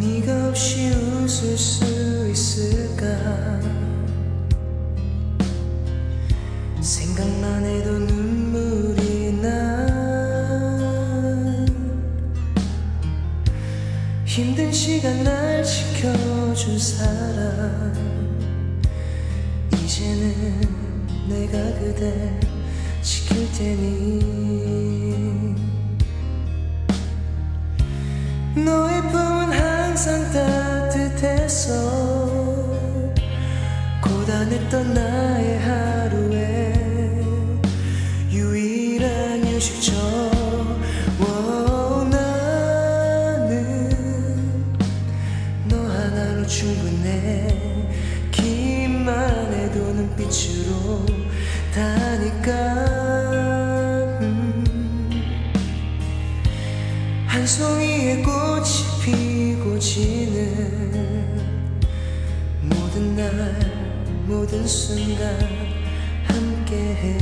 네가 없이 웃을 수 있을까? 생각만 해도 눈물이 나. 힘든 시간 날 지켜준 사람. 이제는 내가 그댈 지킬 테니. 품은 항상 따뜻했어 고단했던 나의 하루에 유일한 휴식처. 워, 나는 너 하나로 충분해. 긴만 해도 눈빛으로 다니까 모든 순간 함께해.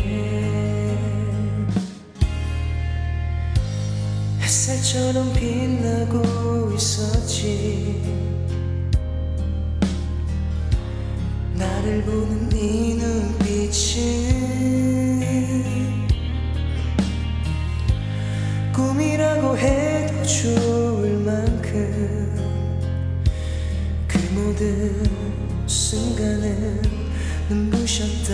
햇살처럼 빛나고 있었지. 나를 보는 네 눈빛은 꿈이라고 해도 좋을 만큼 그 모든 순간은 눈부셨다.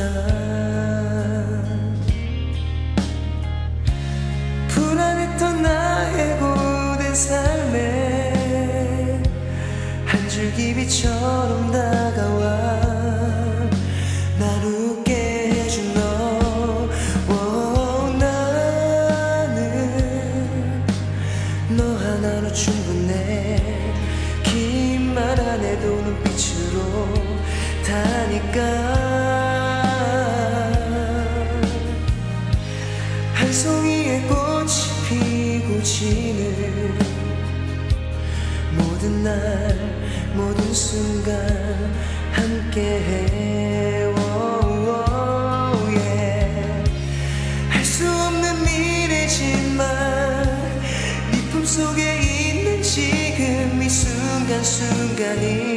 불안했던 나의 고된 삶에 한 줄기 빛처럼 다가와 지는 모든 날 모든 순간 함께해 할수 없는 미래지만 네 품속에 있는 지금 이 순간순간이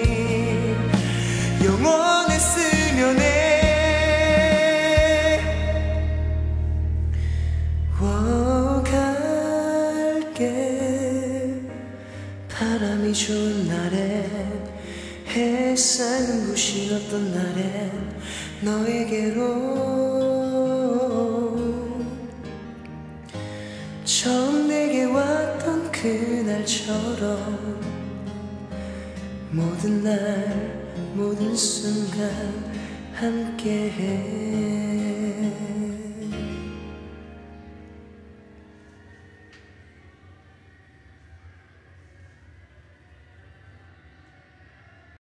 좋은 날엔 햇살 눈부신 어떤 날엔 너에게로 처음 내게 왔던 그날처럼 모든 날 모든 순간 함께해